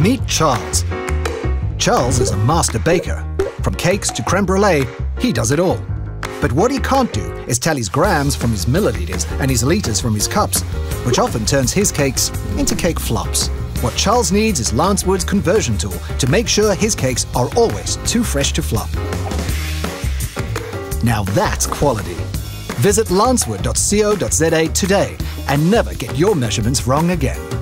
Meet Charles. Charles is a master baker. From cakes to creme brulee, he does it all. But what he can't do is tell his grams from his milliliters and his liters from his cups, which often turns his cakes into cake flops. What Charles needs is Lancewood's conversion tool to make sure his cakes are always too fresh to flop. Now that's quality. Visit lancewood.co.za today and never get your measurements wrong again.